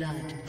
Blood.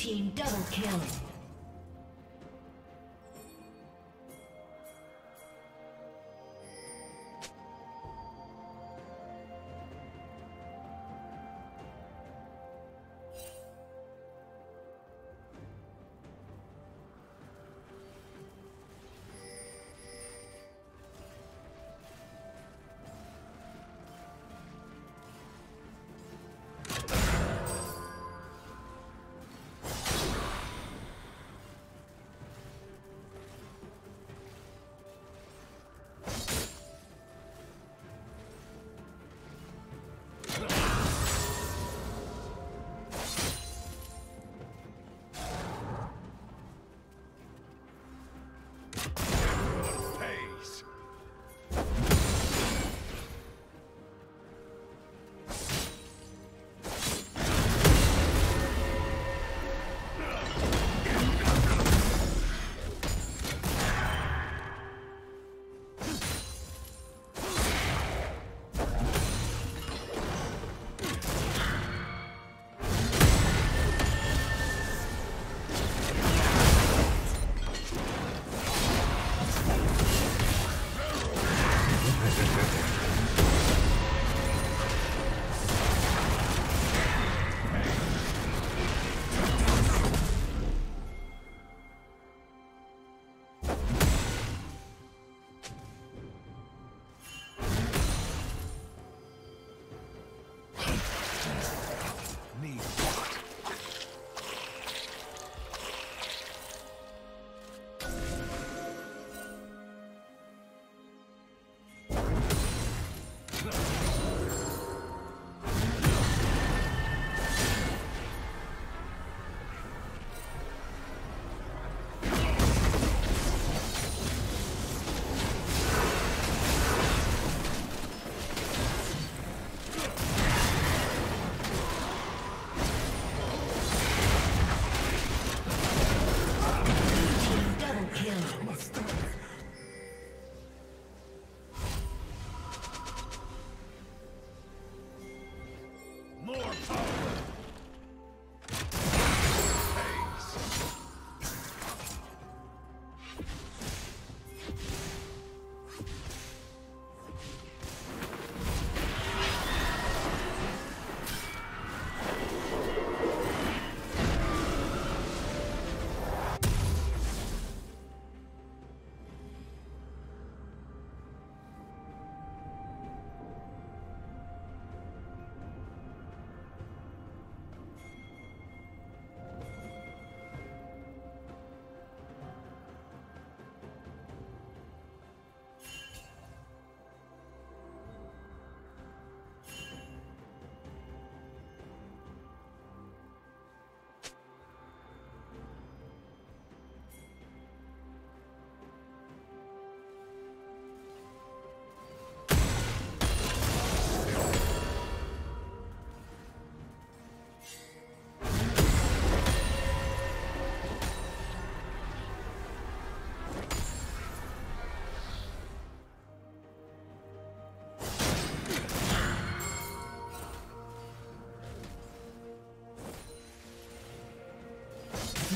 Team double kill.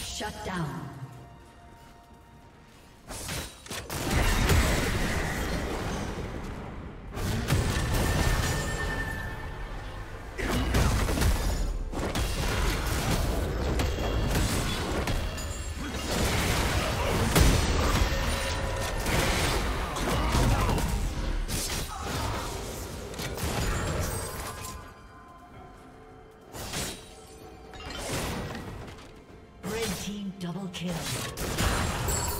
Shut down. Double kill.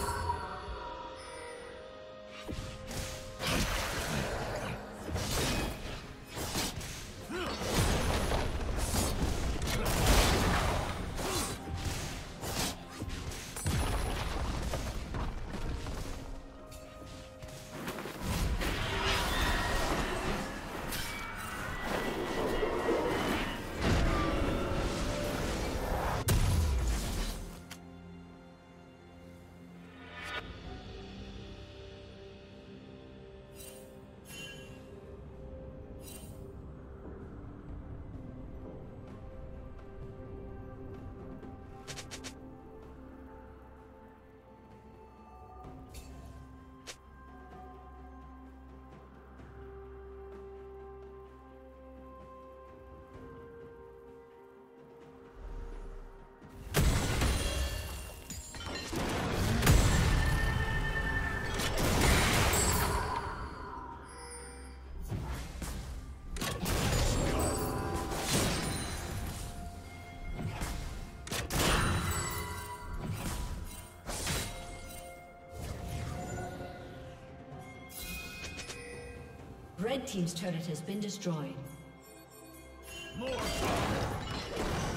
Red team's turret has been destroyed.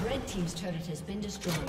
Red team's turret has been destroyed.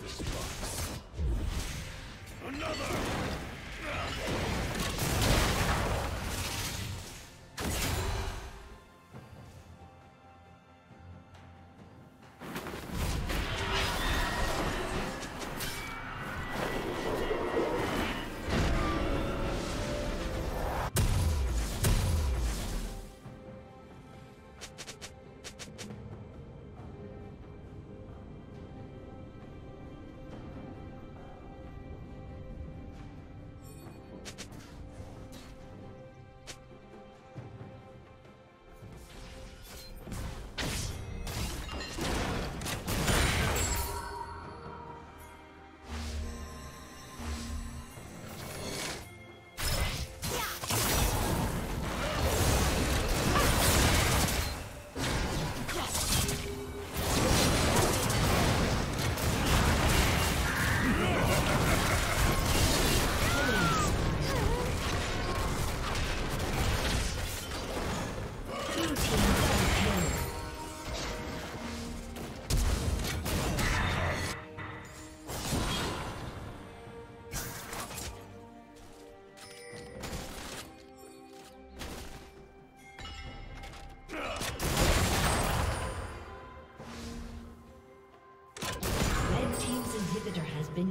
Been